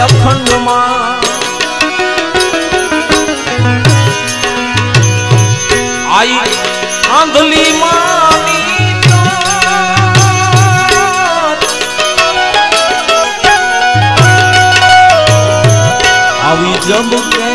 અખંડમાં આઈ આંધલી માની આવી જમ કે